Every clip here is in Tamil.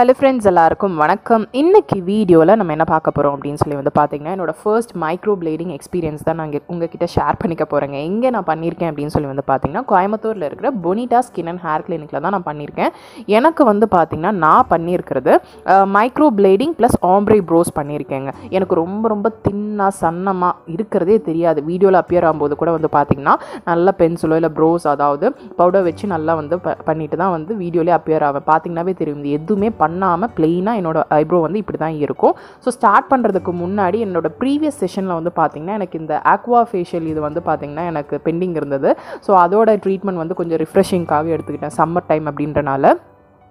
ஹலோ ஃப்ரெண்ட்ஸ் எல்லாருக்கும் வணக்கம். இன்றைக்கி வீடியோவில் நம்ம என்ன பார்க்க போகிறோம் அப்படின்னு சொல்லி வந்து பார்த்தீங்கன்னா என்னோட ஃபர்ஸ்ட் மைக்ரோ பிளேடிங் எக்ஸ்பீரியன்ஸ் தான் நான் உங்ககிட்ட ஷேர் பண்ணிக்க போகிறேங்க எங்கே நான் பண்ணியிருக்கேன் அப்படின்னு சொல்லி வந்து பார்த்தீங்கன்னா கோயம்புத்தூரில் இருக்கிற பொனிட்டா ஸ்கின் அண்ட் ஹேர் கிளினிக்கில் தான் நான் பண்ணியிருக்கேன் எனக்கு வந்து பார்த்தீங்கன்னா நான் பண்ணியிருக்கிறது microblading plus ombre brows பண்ணியிருக்கேங்க எனக்கு ரொம்ப ரொம்ப தின்னாக சன்னமாக இருக்கிறதே தெரியாது. வீடியோவில் அப்பியர் ஆகும்போது கூட வந்து பார்த்தீங்கன்னா நல்ல பென்சிலோ இல்லை ப்ரோஸ் அதாவது பவுடர் வச்சு நல்லா வந்து ப பண்ணிட்டு தான் வந்து வீடியோலேயே அப்பியர் ஆவேன். பார்த்தீங்கன்னாவே தெரியும் இது எதுவுமே பண்ணாமல் ப்ளெயினாக என்னோடய ஐப்ரோ வந்து இப்படி தான் இருக்கும். ஸோ ஸ்டார்ட் பண்ணுறதுக்கு முன்னாடி என்னோட ப்ரீவியஸ் செஷனில் வந்து பார்த்திங்கன்னா எனக்கு இந்த ஆக்வா ஃபேஷியல் இது வந்து பார்த்திங்கன்னா எனக்கு பெண்டிங் இருந்தது. ஸோ அதோட ட்ரீட்மெண்ட் வந்து கொஞ்சம் ரிஃப்ரெஷிங்காகவே எடுத்துக்கிட்டேன். சம்மர் டைம் அப்படின்றனால.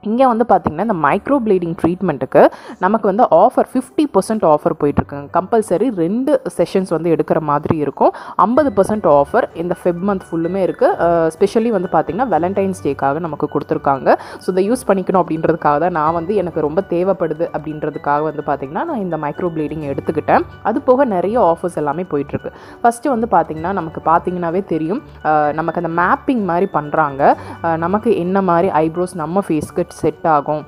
இங்கே வந்து பார்த்திங்கன்னா இந்த மைக்ரோ ப்ளீடிங் ட்ரீட்மெண்ட்டுக்கு நமக்கு வந்து ஆஃபர் ஃபிஃப்டி பர்சன்ட் ஆஃபர் போயிட்டுருக்குங்க. கம்பல்சரி ரெண்டு செஷன்ஸ் வந்து எடுக்கிற மாதிரி இருக்கும். ஐம்பது பர்சன்ட் ஆஃபர் இந்த ஃபெப் மந்த் ஃபுல்லுமே இருக்குது ஸ்பெஷலி வந்து பார்த்திங்கன்னா வேலண்டைன்ஸ் டேக்காக நமக்கு கொடுத்துருக்காங்க. ஸோ இதை யூஸ் பண்ணிக்கணும் அப்படின்றதுக்காக தான் நான் வந்து எனக்கு ரொம்ப தேவைப்படுது அப்படின்றதுக்காக வந்து பார்த்திங்கன்னா நான் இந்த மைக்ரோ ப்ளீடிங் எடுத்துக்கிட்டேன். அது போக நிறைய ஆஃபர்ஸ் எல்லாமே போயிட்டுருக்கு. ஃபஸ்ட்டு வந்து பார்த்திங்கன்னா நமக்கு பார்த்திங்கனாவே தெரியும். நமக்கு அந்த மேப்பிங் மாதிரி பண்ணுறாங்க நமக்கு என்ன மாதிரி ஐப்ரோஸ் நம்ம ஃபேஸ்க்கு செட் ஆகும்.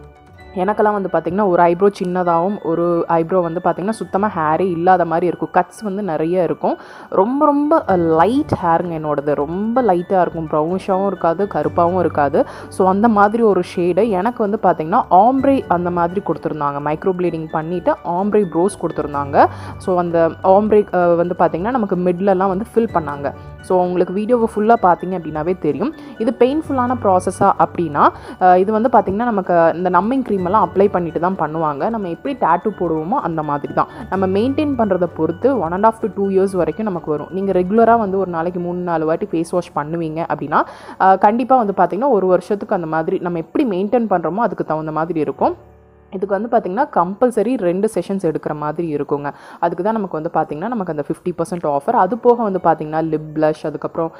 எனக்கெல்லாம் வந்து பார்த்திங்கன்னா ஒரு ஐப்ரோ சின்னதாகவும் ஒரு ஐப்ரோ வந்து பார்த்திங்கன்னா சுத்தமாக ஹேரே இல்லாத மாதிரி இருக்கும். கட்ஸ் வந்து நிறைய இருக்கும். ரொம்ப ரொம்ப லைட் ஹேருங்க என்னோடது. ரொம்ப லைட்டாக இருக்கும். ப்ரௌனிஷாகவும் இருக்காது கருப்பாகவும் இருக்காது. ஸோ அந்த மாதிரி ஒரு ஷேடு எனக்கு வந்து பார்த்திங்கன்னா ஆம்ப்ரே அந்த மாதிரி கொடுத்துருந்தாங்க. மைக்ரோ ப்ளீடிங் பண்ணிவிட்டு ஆம்ப்ரே ப்ரோஸ் கொடுத்துருந்தாங்க. ஸோ அந்த ஆம்ப்ரே வந்து பார்த்திங்கன்னா நமக்கு மிட்லலாம் வந்து ஃபில் பண்ணாங்க. ஸோ உங்களுக்கு வீடியோவை ஃபுல்லாக பார்த்தீங்க அப்படின்னாவே தெரியும். இது பெயின்ஃபுல்லான ப்ராசஸாக அப்படின்னா இது வந்து பார்த்திங்கன்னா நமக்கு இந்த நம்மிங் க்ரீம் எல்லாம் அப்ளை பண்ணிட்டு தான் பண்ணுவாங்க. நம்ம எப்படி டேட்டு போடுவோமோ அந்த மாதிரி தான். நம்ம மெயின்டைன் பண்ணுறதை பொறுத்து one and half to two years வரைக்கும் நமக்கு வரும். நீங்கள் ரெகுலராக வந்து ஒரு நாளைக்கு மூணு நாலு வாட்டி ஃபேஸ் வாஷ் பண்ணுவீங்க அப்படின்னா கண்டிப்பாக வந்து பார்த்திங்கன்னா ஒரு வருஷத்துக்கு அந்த மாதிரி நம்ம எப்படி மெயின்டைன் பண்ணுறோமோ அதுக்கு தகுந்த மாதிரி இருக்கும். இதுக்கு வந்து பார்த்திங்கன்னா கம்பல்சரி ரெண்டு செஷன்ஸ் எடுக்கிற மாதிரி இருக்குங்க. அதுக்கு தான் நமக்கு வந்து பார்த்திங்கன்னா நமக்கு அந்த ஃபிஃப்டி பர்சன்ட் ஆஃபர் அது போக வந்து பார்த்திங்கன்னா லிப் ப்ளஷ் அதுக்கப்புறம்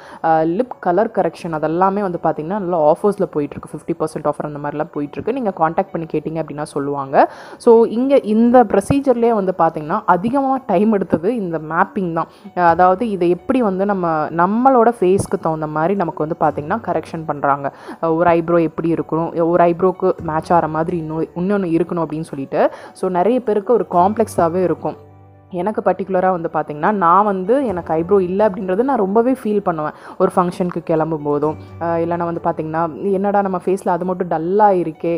லிப் கலர் கரெக்ஷன் அதெல்லாமே வந்து பார்த்திங்கன்னா நல்லா ஆஃபர்ஸில் போயிட்டுருக்கு. ஃபிஃப்டி பர்சன்ட் ஆஃபர் அந்த மாதிரிலாம் போயிட்டுருக்கு. நீங்கள் காண்டாக்ட் பண்ணி கேட்டிங்க அப்படின்னா சொல்லுவாங்க. ஸோ இங்கே இந்த ப்ரொசீஜர்லேயே வந்து பார்த்திங்கன்னா அதிகமாக டைம் எடுத்தது இந்த மேப்பிங் தான். அதாவது இதை எப்படி வந்து நம்ம நம்மளோட ஃபேஸ்க்கு தகுந்த மாதிரி நமக்கு வந்து பார்த்திங்கன்னா கரெக்ஷன் பண்ணுறாங்க ஒரு ஐப்ரோ எப்படி இருக்கணும்? ஒரு ஐப்ரோக்கு மேட்ச் ஆகிற மாதிரி இன்னொரு இன்னொன்று இருக்கணும் அப்படின்னு சொல்லிட்டு. ஸோ நிறைய பேருக்கு ஒரு காம்ப்ளெக்ஸாகவே இருக்கும். எனக்கு பர்டிகுலராக வந்து பார்த்திங்கன்னா நான் வந்து எனக்கு ஐப்ரோ இல்லை அப்படின்றது நான் ரொம்பவே ஃபீல் பண்ணுவேன். ஒரு ஃபங்க்ஷனுக்கு கிளம்பும் போதும் இல்லைன்னா வந்து பார்த்திங்கன்னா என்னடா நம்ம ஃபேஸில் அது மட்டும் டல்லாக இருக்கே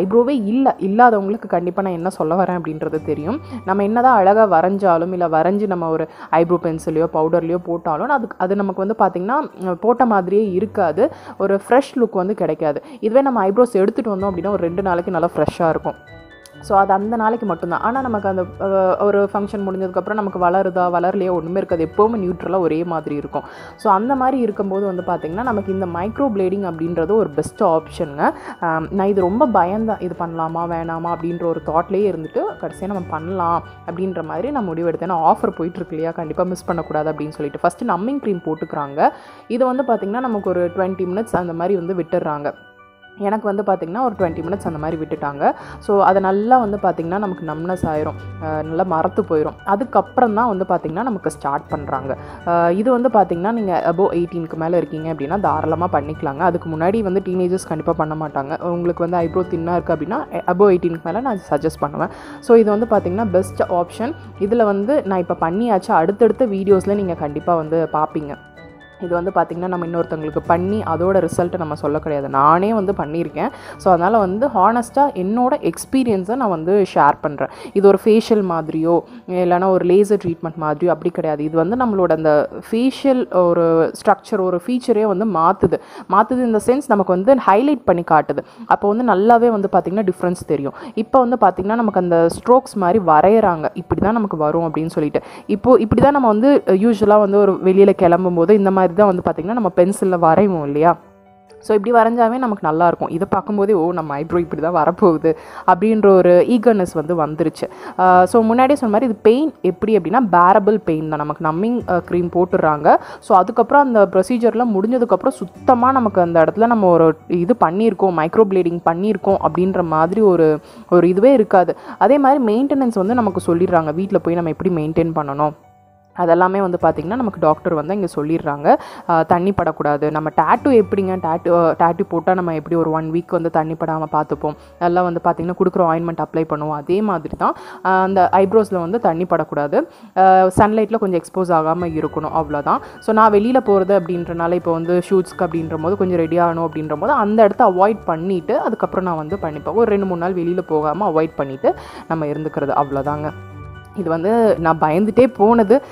ஐப்ரோவே இல்லை. இல்லாதவங்களுக்கு கண்டிப்பாக நான் என்ன சொல்ல வரேன் அப்படின்றது தெரியும். நம்ம என்ன தான் அழகாக வரைஞ்சாலும் இல்லை வரைஞ்சி நம்ம ஒரு ஐப்ரோ பென்சிலையோ பவுடர்லையோ போட்டாலும் அதுக்கு அது நமக்கு வந்து பார்த்திங்கன்னா போட்ட மாதிரியே இருக்காது. ஒரு ஃப்ரெஷ் லுக் வந்து கிடைக்காது. இதுவே நம்ம ஐப்ரோஸ் எடுத்துகிட்டு வந்தோம் அப்படின்னா ஒரு ரெண்டு நாளைக்கு நல்லா ஃப்ரெஷ்ஷாக இருக்கும். ஸோ அது அந்த நாளைக்கு மட்டும்தான். ஆனால் நமக்கு அந்த ஒரு ஃபங்க்ஷன் முடிஞ்சதுக்கப்புறம் நமக்கு வளருதா வளரலையோ ஒன்றுமே இருக்காது. எப்போவுமே நியூட்ரலாக ஒரே மாதிரி இருக்கும். ஸோ அந்த மாதிரி இருக்கும்போது வந்து பார்த்திங்கன்னா நமக்கு இந்த மைக்ரோ பிளேடிங் அப்படின்றது ஒரு பெஸ்ட் ஆப்ஷனுங்க நான் இது ரொம்ப பயந்தேன். இது பண்ணலாமா வேணாமா அப்படின்ற ஒரு தாட்லேயே இருந்துட்டு கடைசியாக நம்ம பண்ணலாம் அப்படின்ற மாதிரி நான் முடிவெடுத்தேன்னா ஆஃபர் போயிட்டுருக்கு இல்லையா கண்டிப்பாக மிஸ் பண்ணக்கூடாது அப்படின்னு சொல்லிட்டு. ஃபஸ்ட்டு நம்மிங் க்ரீம் போட்டுக்கிறாங்க. இது வந்து பார்த்திங்கன்னா நமக்கு ஒரு டுவெண்ட்டி மினிட்ஸ் அந்த மாதிரி வந்து விட்டுடுறாங்க. எனக்கு வந்து பார்த்திங்கன்னா ஒரு டுவெண்ட்டி மினிட்ஸ் அந்த மாதிரி விட்டுட்டாங்க. ஸோ அதை நல்லா வந்து பார்த்திங்கன்னா நமக்கு நம்னஸ் ஆயிரும். நல்லா மறத்து போயிடும் அதுக்கப்புறம் தான் வந்து பார்த்திங்கன்னா நமக்கு ஸ்டார்ட் பண்ணுறாங்க இது வந்து பார்த்திங்கன்னா நீங்கள் அபோவ் எயிட்டீனுக்கு மேலே இருக்கீங்க அப்படின்னா தாராளமாக பண்ணிக்கலாங்க. அதுக்கு முன்னாடி வந்து டீனேஜர்ஸ் கண்டிப்பாக பண்ண மாட்டாங்க. உங்களுக்கு வந்து ஐப்ரோ தின்னாக இருக்குது அப்படின்னா அபோவ் எயிட்டீனுக்கு மேலே நான் சஜஸ்ட் பண்ணுவேன். ஸோ இது வந்து பார்த்திங்கன்னா பெஸ்ட் ஆப்ஷன் இதில் வந்து நான் இப்போ பண்ணியாச்சு. அடுத்தடுத்த வீடியோஸில் நீங்கள் கண்டிப்பாக வந்து பார்ப்பீங்க இது வந்து பார்த்திங்கன்னா நம்ம இன்னொருத்தவங்களுக்கு பண்ணி அதோட ரிசல்ட்டை நம்ம சொல்ல கிடையாது. நானே வந்து பண்ணியிருக்கேன். ஸோ அதனால் வந்து ஹானஸ்ட்டாக என்னோட எக்ஸ்பீரியன்ஸை நான் வந்து ஷேர் பண்ணுறேன் இது ஒரு ஃபேஷியல் மாதிரியோ இல்லைனா ஒரு லேசர் ட்ரீட்மெண்ட் மாதிரியோ அப்படி கிடையாது. இது வந்து நம்மளோட அந்த ஃபேஷியல் ஒரு ஸ்ட்ரக்சர் ஒரு ஃபீச்சரே வந்து மாற்றுது மாற்றுது இந்த சென்ஸ் நமக்கு வந்து ஹைலைட் பண்ணி காட்டுது. அப்போ வந்து நல்லாவே வந்து பார்த்திங்கன்னா டிஃப்ரென்ஸ் தெரியும். இப்போ வந்து பார்த்திங்கன்னா நமக்கு அந்த ஸ்ட்ரோக்ஸ் மாதிரி வரைகிறாங்க இப்படி தான் நமக்கு வரும் அப்படின்னு சொல்லிட்டு. இப்போது இப்படி தான் நம்ம வந்து யூஸ்வலாக வந்து ஒரு வெளியில் கிளம்பும் போது இந்த மாதிரி தான் வந்து பார்த்திங்கன்னா நம்ம பென்சிலில் வரைவோம் இல்லையா? ஸோ இப்படி வரைஞ்சாவே நமக்கு நல்லாயிருக்கும் இதை பார்க்கும்போதே ஓ நம்ம ஐப்ரோ இப்படி தான் வரப்போகுது அப்படின்ற ஒரு ஈகர்னஸ் வந்து வந்துருச்சு. ஸோ முன்னாடியே சொன்ன மாதிரி இது பெயின் எப்படி அப்படின்னா பேரபிள் பெயின் தான். நமக்கு நம்மிங் க்ரீம் போட்டுடுறாங்க. ஸோ அதுக்கப்புறம் அந்த ப்ரொசீஜர்லாம் முடிஞ்சதுக்கப்புறம் சுத்தமாக நமக்கு அந்த இடத்துல நம்ம ஒரு இது பண்ணியிருக்கோம் மைக்ரோ பிளேடிங் பண்ணியிருக்கோம் அப்படின்ற மாதிரி ஒரு ஒரு இதுவே இருக்காது. அதே மாதிரி மெயின்டெனன்ஸ் வந்து நமக்கு சொல்லிடுறாங்க. வீட்டில் போய் நம்ம எப்படி மெயின்டைன் பண்ணணும்? அதெல்லாமே வந்து பார்த்திங்கன்னா நமக்கு டாக்டர் வந்து இங்கே சொல்லிடுறாங்க. தண்ணி படக்கூடாது. நம்ம டேட்டு எப்படிங்க? டேட்டு டேட்டு போட்டால் நம்ம எப்படி ஒரு ஒன் வீக் வந்து தண்ணி படாமல் பார்த்துப்போம் அதெல்லாம் வந்து பார்த்திங்கன்னா கொடுக்குற ஆயின்மெண்ட் அப்ளை பண்ணுவோம். அதே மாதிரி தான் அந்த ஐப்ரோஸில் வந்து தண்ணி படக்கூடாது. சன்லைட்டில் கொஞ்சம் எக்ஸ்போஸ் ஆகாமல் இருக்கணும். அவ்வளோதான் ஸோ நான் வெளியில் போகிறது அப்படின்றனால இப்போ வந்து ஷூட்ஸ்க்கு அப்படின்ற போது கொஞ்சம் ரெடி ஆகணும் அப்படின்ற போது அந்த இடத்த அவாய்ட் பண்ணிவிட்டு அதுக்கப்புறம் நான் வந்து பண்ணிப்பேன். ஒரு ரெண்டு மூணு நாள் வெளியில் போகாமல் அவாய்ட் பண்ணிவிட்டு நம்ம இருந்துக்கிறது. அவ்வளோதாங்க இது வந்து நான் பயந்துட்டே போனது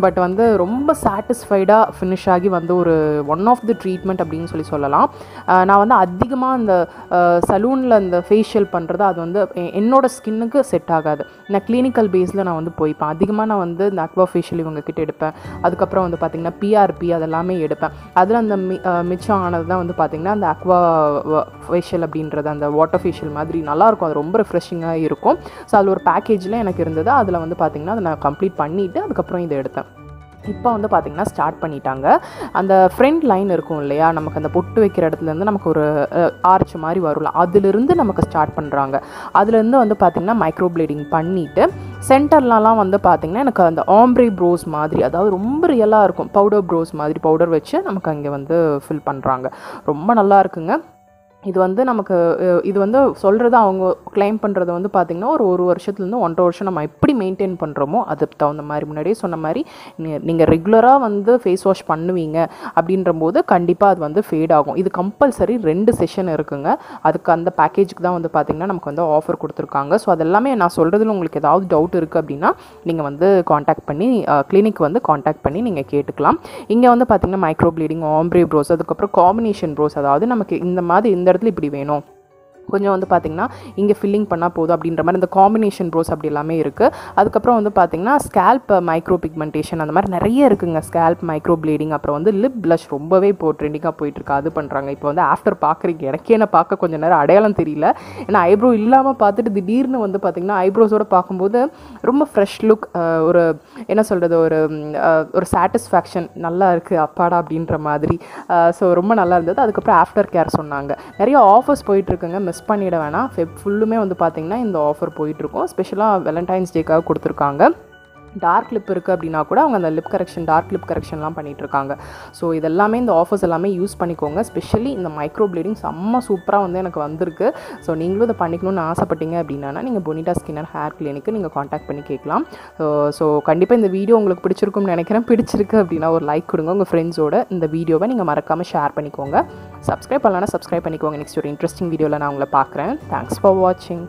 பட் வந்து ரொம்ப சாட்டிஸ்ஃபைடாக ஃபினிஷ் ஆகி வந்து ஒரு ஒன் ஆஃப் தி ட்ரீட்மெண்ட் அப்படின்னு சொல்லி சொல்லலாம். நான் வந்து அதிகமாக அந்த சலூனில் அந்த ஃபேஷியல் பண்ணுறது அது வந்து எ- ஸ்கின்னுக்கு செட் ஆகாது. நான் கிளினிக்கல் பேஸில் நான் வந்து போய்ப்பேன். அதிகமாக நான் வந்து இந்த அக்வா ஃபேஷியல் இவங்கக்கிட்ட எடுப்பேன். அதுக்கப்புறம் வந்து பார்த்திங்கன்னா பிஆர்பி அதெல்லாமே எடுப்பேன். அதில் அந்த மி மிச்சம் ஆனது தான் வந்து பார்த்திங்கன்னா அந்த அக்வா ஃபேஷியல் அப்படின்றது அந்த வாட்டர் ஃபேஷியல் மாதிரி நல்லாயிருக்கும் அது ரொம்ப ரிஃப்ரெஷிங்காக இருக்கும். ஸோ அதில் ஒரு பேக்கேஜில் எனக்கு இருந்தது. அதில் வந்து வந்து பார்த்திங்கன்னா அதை நான் கம்ப்ளீட் பண்ணிவிட்டு அதுக்கப்புறம் இதை எடுத்தேன். இப்போ வந்து பார்த்திங்கன்னா ஸ்டார்ட் பண்ணிட்டாங்க. அந்த ஃப்ரண்ட் லைன் இருக்கும் இல்லையா? நமக்கு அந்த பொட்டு வைக்கிற இடத்துலேருந்து நமக்கு ஒரு ஆர்ச் மாதிரி வரும்ல. அதுலேருந்து நமக்கு ஸ்டார்ட் பண்ணுறாங்க அதுலேருந்து வந்து பார்த்திங்கன்னா மைக்ரோ ப்ளீடிங் பண்ணிவிட்டு சென்டர்லலாம் வந்து பார்த்திங்கன்னா எனக்கு அந்த ஆம்ப்ரே ப்ரோஸ் மாதிரி அதாவது ரொம்ப ரியலாக இருக்கும். பவுடர் ப்ரோஸ் மாதிரி பவுடர் வச்சு நமக்கு அங்கே வந்து ஃபில் பண்ணுறாங்க ரொம்ப நல்லா இருக்குங்க. இது வந்து நமக்கு இது வந்து சொல்கிறது அவங்க க்ளைம் பண்ணுறது வந்து பார்த்திங்கன்னா ஒரு ஒரு வருஷத்துலேருந்து ஒன்றரை வருஷம் நம்ம எப்படி மெயின்டைன் பண்ணுறோமோ அதுக்கு தகுந்த மாதிரி முன்னாடியே சொன்ன மாதிரி நீங்கள் ரெகுலராக வந்து ஃபேஸ் வாஷ் பண்ணுவீங்க அப்படின்ற போது கண்டிப்பாக அது வந்து ஃபேட் ஆகும். இது கம்பல்சரி ரெண்டு செஷன் இருக்குங்க. அதுக்கு அந்த பேக்கேஜுக்கு தான் வந்து பார்த்திங்கன்னா நமக்கு வந்து ஆஃபர் கொடுத்துருக்காங்க. ஸோ அதெல்லாமே நான் சொல்கிறதுல உங்களுக்கு ஏதாவது டவுட் இருக்குது அப்படின்னா நீங்கள் வந்து காண்டாக்ட் பண்ணி கிளினிக் வந்து காண்டாக்ட் பண்ணி நீங்கள் கேட்டுக்கலாம். இங்கே வந்து பார்த்திங்கன்னா மைக்ரோ ப்ளீடிங் ஆம்ப்ரே ப்ரோஸ் அதுக்கப்புறம் காம்பினேஷன் ப்ரோஸ் அதாவது நமக்கு இந்த மாதிரி இந்த இடத்துல இப்படி வேணும். கொஞ்சம் வந்து பார்த்திங்கன்னா இங்கே ஃபில்லிங் பண்ணால் போதும் அப்படின்ற மாதிரி இந்த காம்பினேஷன் ப்ரோஸ் அப்படி எல்லாமே இருக்குது அதுக்கப்புறம் வந்து பார்த்திங்கன்னா ஸ்கேல்ப் மைக்ரோ பிக்மெண்டேஷன் அந்த மாதிரி நிறைய இருக்குங்க. ஸ்கேல்ப் மைக்ரோ ப்ளீடிங் அப்புறம் வந்து லிப் ப்ளஷ் ரொம்பவே இப்போ ட்ரெண்டிங்காக போயிட்டுருக்கு அது பண்ணுறாங்க இப்போ வந்து ஆஃப்டர் பார்க்குறீங்க எனக்கே என்ன பார்க்க கொஞ்சம் நேரம் அடையாளம் தெரியல. ஏன்னா ஐப்ரோ இல்லாமல் பார்த்துட்டு திடீர்னு வந்து பார்த்திங்கன்னா ஐப்ரோஸோட பார்க்கும்போது ரொம்ப ஃப்ரெஷ் லுக் ஒரு என்ன சொல்கிறது ஒரு ஒரு சாட்டிஸ்ஃபேக்ஷன் நல்லா இருக்குது அப்பாடா அப்படின்ற மாதிரி. ஸோ ரொம்ப நல்லா இருந்தது. அதுக்கப்புறம் ஆஃப்டர் கேர் சொன்னாங்க. நிறைய ஆஃபர்ஸ் போயிட்டுருக்குங்க மிஸ் பண்ணிட வேணாம். ஃபெப் ஃபுல்லுமே வந்து பார்த்திங்கன்னா இந்த ஆஃபர் போயிட்டுருக்கும். ஸ்பெஷலாக வேலண்டைன்ஸ் டேக்காக கொடுத்துருக்காங்க. டார்க் லிப் இருக்குது அப்படின்னா கூட அவங்க அந்த லிப் கரெக்ஷன் டார்க் லிப் கரெக்ஷன்லாம் பண்ணிகிட்ருக்காங்க இருக்காங்க ஸோ இதெல்லாமே இந்த ஆஃபர்ஸ் எல்லாமே யூஸ் பண்ணிக்கோங்க. ஸ்பெஷலி இந்த மைக்ரோ ப்ளீடிங் செம்ம சூப்பராக வந்து எனக்கு வந்திருக்கு. ஸோ நீங்களும் இதை பண்ணிக்கணும்னு ஆசைப்பட்டீங்க அப்படின்னா நீங்கள் பொனிட்டா ஸ்கின் அண்ட் ஹேர் கிளினிக்கு நீங்கள் காண்டாக்ட் பண்ணி கேட்கலாம். ஸோ ஸோ கண்டிப்பாக இந்த வீடியோ உங்களுக்கு பிடிச்சிருக்கும்னு நினைக்கிறேன். பிடிச்சிருக்கு அப்படின்னா ஒரு லைக் கொடுங்க. உங்கள் ஃப்ரெண்ட்ஸோட இந்த வீடியோவை நீங்கள் மறக்காமல் ஷேர் பண்ணிக்கோங்க. சப்ஸ்கிரைப் பண்ணலன்னா சப்ஸ்கிரைப் பண்ணிக்கோங்க. நெக்ஸ்ட் ஒரு இன்ட்ரெஸ்டிங் வீடியோவில் நான் உங்களை பார்க்குறேன். தேங்க்ஸ் ஃபார் வாட்சிங்